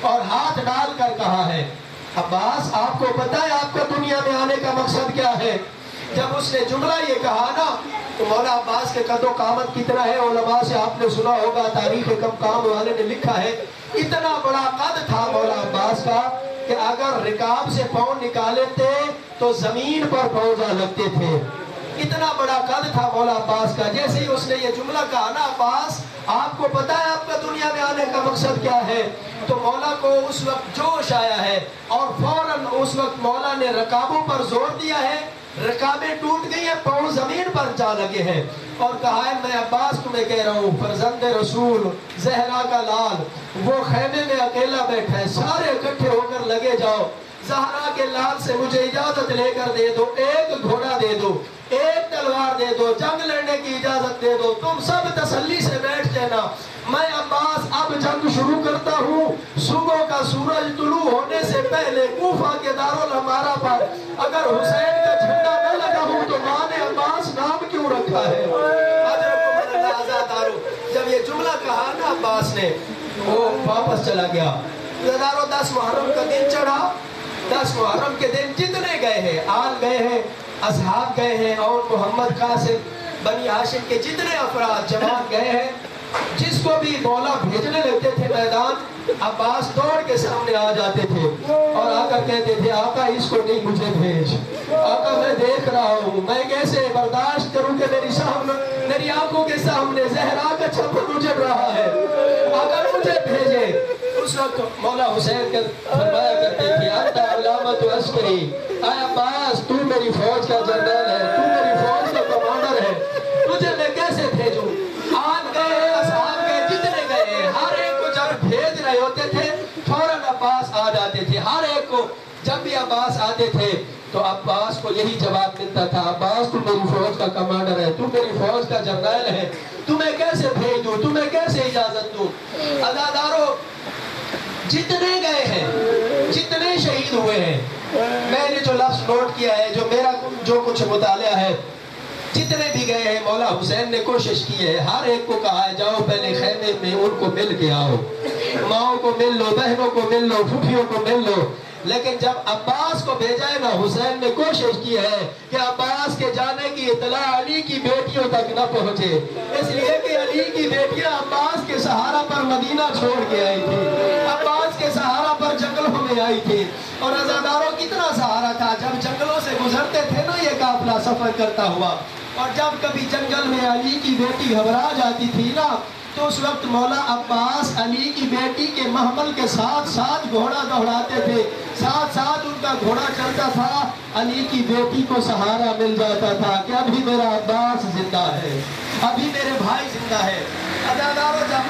اور ہاتھ ڈال کر کہا ہے، عباس، آپ کو پتہ ہے، آپ کا دنیا میں آنے کا مقصد کیا ہے؟ جب اس نے جملہ یہ کہا نا، تو مولا عباس کے قد و قامت کتنا ہے، علماء سے آپ نے سنا ہوگا، تاریخ کم کام والے نے لکھا ہے، اتنا بڑا قد تھا مولا عباس کا کہ اگر رکاب سے پاؤں نکالے تھے تو زمین پر پاؤں جا لگتے تھے۔ اتنا بڑا قد تھا مولا عباس کا۔ جیسے ہی اس نے یہ جملہ کہا نا، عباس، آپ کو پتا ہے آپ کا دنیا میں آنے کا مقصد کیا ہے؟ تو مولا کو اس وقت جوش آیا ہے اور فوراً اس وقت مولا نے رکابوں پر زور دیا ہے رکابیں ٹوٹ گئی ہیں، پاؤں زمین پر جا لگے ہیں۔ اور کہا ہے، میں عباس تمہیں کہہ رہا ہوں، فرزند رسول، زہرا کا لال، وہ خیمے میں اکیلا بیٹھا ہے، سارے اکٹھے ہو کر لگے جاؤ۔ زہرا کے لال سے مجھے اجازت لے کر دے دو، ایک گھوڑا دے دو، ایک تلوار دے دو، جنگ لڑنے کی اجازت دے دو۔ تم سب تسلی سے بیٹھ جانا۔ میں عباس اب جنگ شروع کرتا ہوں، صبح کا سورج طلوع ہونے سے پہلے کوفہ کے دارالحمارہ پر اگر حسین کا جھنڈا نہ لگا ہوں تو ماں نے عباس نام کیوں رکھا ہے؟ جب یہ جملہ کہا نا عباس نے، وہ واپس چلا گیا۔ ہزاروں دس محرم کا دن چڑھا۔ دس محرم کے دن جتنے گئے ہیں، آل گئے ہیں، اصحاب گئے ہیں، اور محمد قاسم، بنی ہاشم کے جتنے افراد جوان گئے ہیں جس کو بھی مولا بھیجنے لگتے تھے میدان، عباس دوڑ کے سامنے آ جاتے تھے اور آ کر کہتے تھے، آقا اس کو نہیں مجھے بھیج۔ آقا میں دیکھ رہا ہوں، میں کیسے برداشت کروں کہ میری سامنے میری آنکھوں کے سامنے زہرا کا چھپر اجڑ رہا ہے۔ اگر مجھے بھیجے، اس وقت مولا حسین کے فرمایا کرتے تھے انتا علامت عسکری، اے عباس، تو میری فوج کا جنرل ہے، تو میری فوج کا کمانڈر ہے، تجھے میں کیسے بھیجوں؟ عباس آتے تھے، تو عباس کو یہی جواب ملتا تھا، عباس تو میری فوج کا کمانڈر ہے، تو میری فوج کا جنرل ہے، تمہیں کیسے بھیج دوں تمہیں کیسے اجازت دوں؟ ازاداروں جتنے گئے ہیں، جتنے شہید ہوئے ہیں، میں نے جو لفظ نوٹ کیا ہے، جو میرا جو کچھ مطالعہ ہے، جتنے بھی گئے ہیں، مولا حسین نے کوشش کی ہے، ہر ایک کو کہا ہے، جاؤ پہلے خیمے میں ان کو مل کے آؤ، ماؤں کو مل لو، بہنوں کو مل لو پھوپھیوں کو مل لو لیکن جب عباس کو بھیجا ہے نا حسین نے کوشش کی ہے کہ عباس کے جانے کی اطلاع علی کی بیٹیوں تک نہ پہنچے۔ اس لیے کہ علی کی بیٹیاں عباس کے سہارا پر مدینہ چھوڑ کے آئی تھی۔ عباس کے سہارا پر جنگلوں میں آئی تھی۔ اور ازاداروں کتنا سہارا تھا۔ جب جنگلوں سے گزرتے تھے نا، یہ قافلہ سفر کرتا ہوا۔ اور جب کبھی جنگل میں علی کی بیٹی گھبرا جاتی تھی نا تو اس وقت مولا عباس علی کی بیٹی کے محمل کے ساتھ ساتھ گھوڑا دوڑاتے تھے۔ ساتھ ساتھ ان کا گھوڑا چلتا تھا۔ علی کی بیٹی کو سہارا مل جاتا تھا کہ ابھی میرا عباس زندہ ہے۔ ابھی میرے بھائی زندہ ہے۔ اچھا اداداروں جب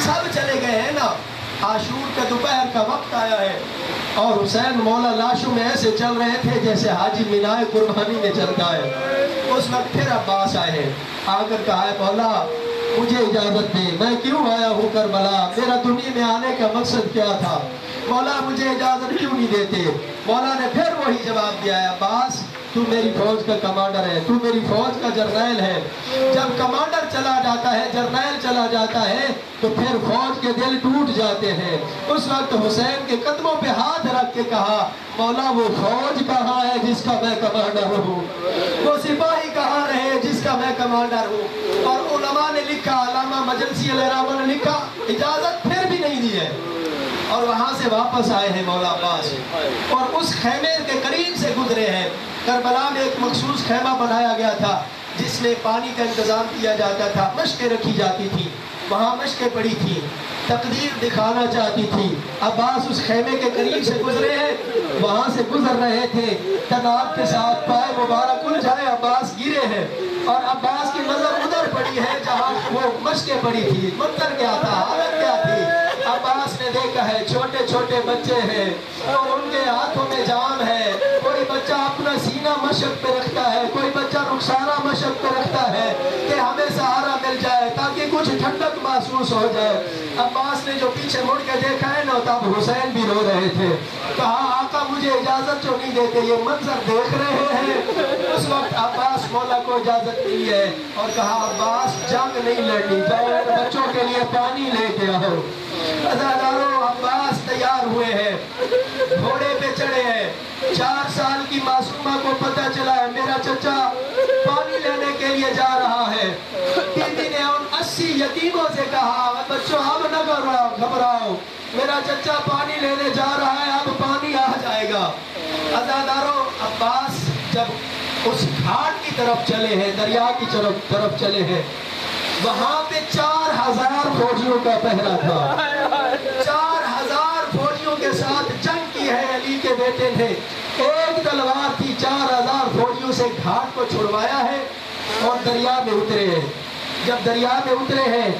سب چلے گئے ہیں نا عاشور کے دوپہر کا وقت آیا ہے۔ اور حسین مولا لاشوں میں ایسے چل رہے تھے جیسے حاجی مینائے قربانی میں چلتا ہے۔ اس وقت پھر عباس آئے آ کر کہا ہے، مولا مجھے اجازت دے میں کیوں آیا ہوں کربلا؟ میرا دنیا میں آنے کا مقصد کیا تھا؟ مولا مجھے اجازت کیوں نہیں دیتے؟ مولا نے پھر وہی جواب دیا ہے، عباس تو میری فوج کا کمانڈر ہے، تو میری فوج کا جرنیل ہے۔ جب کمانڈر چلا جاتا ہے، جرنیل چلا جاتا ہے، تو پھر فوج کے دل ٹوٹ جاتے ہیں۔ اس وقت حسین کے قدموں پہ ہاتھ رکھ کے کہا، مولا، وہ فوج کہاں ہے جس کا میں کمانڈر ہوں؟ وہ سپاہی کہاں رہے جس کا میں کمانڈر ہوں؟ اور علماء نے لکھا، علامہ مجلسی علیہ رحمہ نے لکھا، اجازت پھر بھی نہیں دی ہے۔ اور وہاں سے واپس آئے ہیں مولا عباس۔ اور اس خیمے کے قریب سے گزرے ہیں۔ کربلا میں ایک مخصوص خیمہ بنایا گیا تھا، جس میں پانی کا انتظام کیا جاتا تھا، مشقیں رکھی جاتی تھی وہاں مشقیں پڑی تھی تقدیر دکھانا چاہتی تھی۔ عباس اس خیمے کے قریب سے گزرے ہیں، وہاں سے گزر رہے تھے۔ تناب کے ساتھ پائے مبارک جائے، عباس گرے ہیں۔ اور عباس کی نظر ادھر پڑی ہے، جہاں وہ مشقیں پڑی تھی منظر کیا تھا، حالت کیا تھا؟ نے دیکھا ہے چھوٹے چھوٹے بچے ہیں اور ان کے ہاتھوں میں جان ہے۔ کوئی بچہ اپنا سکینہ مشق پہ رکھتا ہے، کوئی بچہ رخصارہ مشق پہ رکھتا ہے کہ ہمیں سہارا مل جائے تاکہ کچھ ٹھنڈک محسوس ہو جائے۔ عباس نے جو پیچھے مڑ کے دیکھا ہے نو تب حسین بھی رو رہے تھے۔ کہا، آقا مجھے اجازت جو نہیں دیتے، یہ منظر دیکھ رہے ہیں۔ اس وقت عباس مولا کو اجازت نہیں ہے اور کہا، عباس، جنگ نہیں لڑنی جائے بچوں کے لیے پانی لے گیا ہو عزاداروں عباس تیار ہوئے ہیں۔ گھوڑے پہ چڑھے۔ ہیں چار سال کی معصومہ کو پتہ چلا ہے میرا چچا پانی لینے کے لیے جا رہا ہے۔ بیوی نے ان اسی یتیموں سے کہا، بچوں اب نہ گھبراؤ۔ میرا چچا پانی لینے جا رہا ہے، اب پانی آ جائے گا۔ ازاداروں عباس جب اس گھاڑ کی طرف چلے ہیں، دریا کی طرف چلے ہیں، وہاں پہ چار ہزار فوجیوں کا پہلا تھا۔ چار بیٹے تھے۔ ایک تلوار کی چار ہزار فوجیوں سے گھاٹ کو چھڑوایا ہے اور دریا میں اترے ہیں۔ جب دریا میں اترے ہیں،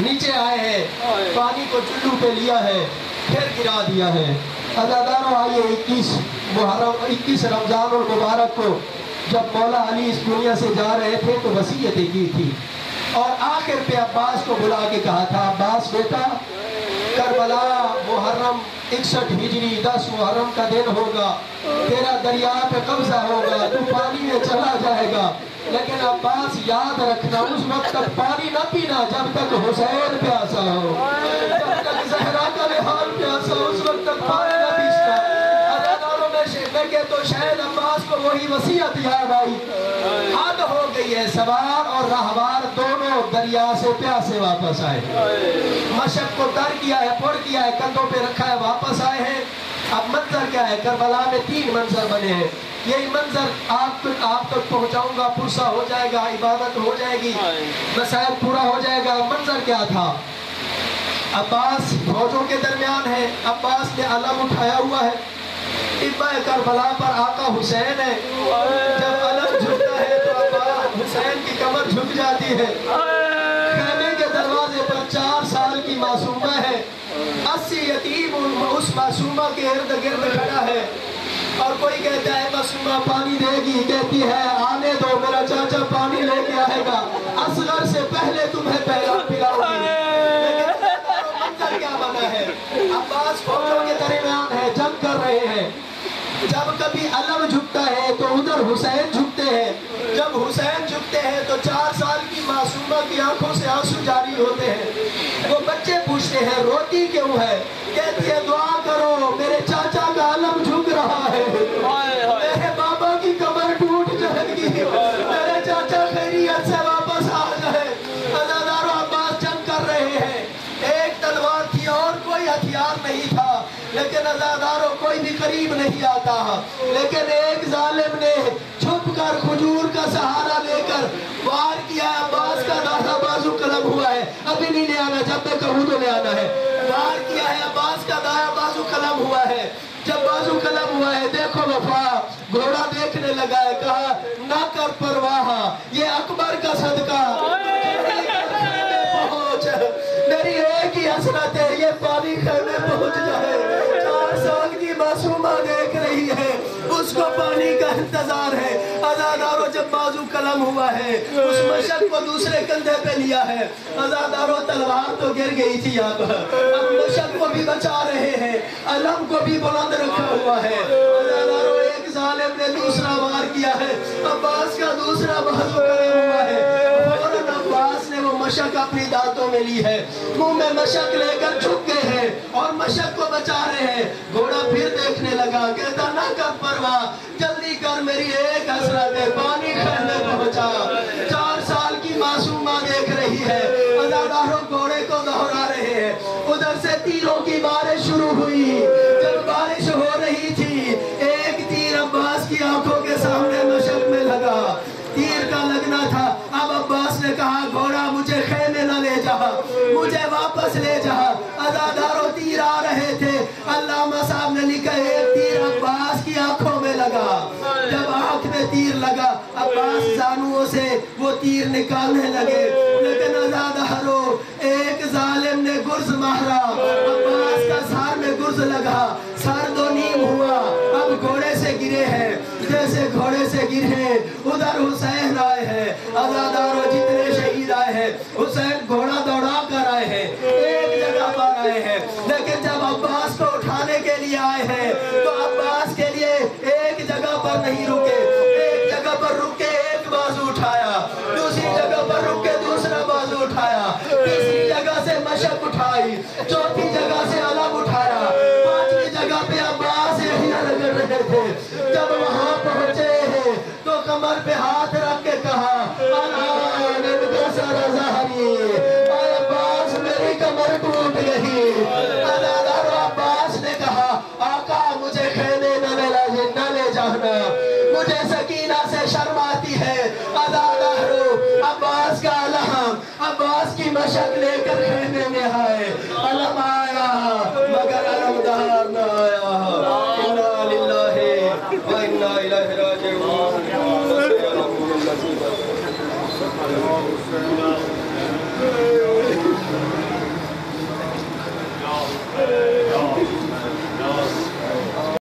نیچے آئے ہیں۔ پانی کو چلو پہ لیا ہے، پھر گرا دیا ہے۔ ازاداروں آئیے اکیس محرم، اکیس رمضان المبارک کو۔ جب مولا علی اس دنیا سے جا رہے تھے تو وسیعتیں کی تھی۔ اور آخر پہ عباس کو بلا کے کہا تھا، عباس بیٹا کربلا محرم، اکسٹھ ہجری، دس محرم کا دن ہوگا۔ تیرا دریا پہ قبضہ ہوگا، تو پانی میں چلا جائے گا۔ لیکن عباس یاد رکھنا، اس وقت تک پانی نہ پینا، جب تک حسین پیاسا ہو۔ جب تک کا لحال پیاسا ہو، اس وقت تک پانی نہ پیسنا میں شہر تو عباس کو وہی وسیعت یاد آئی۔ ہر گئی ہے سوار اور رہوار دونوں دریا سے پیاسے واپس آئے مشک کو در کیا ہے پڑ کیا ہے کندوں پہ رکھا ہے، واپس آئے ہیں۔ اب منظر کیا ہے؟ کربلا میں تین منظر بنے ہیں۔ یہی منظر آپ تک آپ تک پہنچاؤں گا پرسا ہو جائے گا، عبادت ہو جائے گی، مسائل پورا ہو جائے گا۔ منظر کیا تھا؟ عباس فوجوں کے درمیان ہے۔ عباس نے علم اٹھایا ہوا ہے۔ کربلا پر آقا حسین ہے۔ جب ہوتی ہے خیمے کے دروازے پر چار سال کی معصومہ ہے۔ اسی یتیم اس معصومہ کے ارد گرد کھڑا ہے۔ اور کوئی کہتا ہے معصومہ پانی دے گی، کہتی ہے آنے دو، میرا چاچا پانی لے کے آئے گا۔ اصغر سے پہلے تمہیں پہلا پلاؤں گی۔ منظر کیا بنا ہے؟ عباس فوجوں کے درمیان ہے، جنگ کر رہے ہیں۔ جب کبھی علم جھکتا ہے تو ادھر حسین جھکتے ہیں۔ جب حسین جھکتے ہیں تو چار سال کی معصومہ کی آنکھوں سے آنسو جاری ہوتے ہیں۔ وہ بچے پوچھتے ہیں، روتی کیوں ہے؟ کہتے ہیں دعا کرو، میرے چاچا کا عالم جھک رہا ہے۔ میرے بابا کی کمر ٹوٹ جائے گی۔ میرے چاچا خیریت سے واپس آ جائے۔ عزادار عباس جنگ کر رہے ہیں۔ ایک تلوار تھی اور کوئی ہتھیار نہیں تھا۔ لیکن عزاداروں کوئی بھی قریب نہیں آتا۔ لیکن ایک ظالم نے اور خجور کا سہارا لے کر وار کیا ہے، عباس کا دادا بازو قلم ہوا ہے۔ ابھی نہیں لے آنا، جب میں کہوں تو لے آنا ہے۔ وار کیا ہے، عباس کا دادا بازو قلم ہوا ہے۔ جب بازو قلم ہوا ہے، دیکھو وفا۔ گھوڑا دیکھنے لگا ہے، کہا، نہ کر پرواہ، یہ اکبر کا صدقہ۔ میری ایک ہی حسرت ہے، یہ پانی خیمے پہنچ جائے۔ چار سال کی معصومہ دیکھ رہی ہے، اس کو پانی کا انتظار ہے۔ بازو قلم ہوا ہے۔ اس مشق کو دوسرے کندھے پہ لیا ہے۔ ازادارو تلوار تو گر گئی تھی اب اب مشق کو بھی بچا رہے ہیں۔ علم کو بھی بلند رکھا ہوا ہے۔ ازادارو ایک ظالم نے دوسرا وار کیا ہے۔ عباس کا دوسرا بازو قلم ہوا ہے۔ فوراً نے وہ مشق اپنی دانتوں میں لی ہے۔ منہ میں مشق لے کر جھک گئے ہیں اور مشق کو بچا رہے ہیں۔ گھوڑا پھر دیکھنے لگا، کہتا، نہ کر پرواہ، جلدی کر میری ایک حسرت ہے پانی کھڑنے پہنچا۔ چار سال کی معصومہ دیکھ رہی ہے۔ ازاداروں گھوڑے کو دہرا رہے ہیں۔ ادھر سے تیروں کی بارش شروع ہوئی۔ لگا عباس زانووں سے وہ تیر نکالنے لگے۔ لیکن ازاداروں ایک ظالم نے گرز مارا۔ عباس کا سار میں گرز لگا۔ سر دو نیم ہوا۔ اب گھوڑے سے گرے ہیں۔ جیسے گھوڑے سے گرے ادھر حسین آئے ہیں۔ ازاداروں جتنے شہید آئے ہیں۔ حسین گھوڑا دوڑا کر آئے ہیں۔ ایک جگہ پر آئے ہیں۔ لیکن جب عباس کو اٹھانے کے لیے آئے ہیں، تو عباس کے لیے ایک جگہ پر نہیں رکے۔ جگہ اٹھائی، چوتھی جگہ سے علم اٹھایا۔ پانچویں جگہ پہ عباس یہی رگڑ رہے تھے۔ جب وہاں پہنچے ہیں، تو کمر پہ ہاتھ رکھ کے کہا الان انکسر ظہری اے عباس، میری کمر ٹوٹ گئی۔ ادادار عباس نے کہا، آقا، مجھے خیمے نہ لے لا- نہ لے جانا۔ مجھے سکینہ سے شرم آتی ہے۔ ادادارو عباس کا علم عباس کی مشق لے کر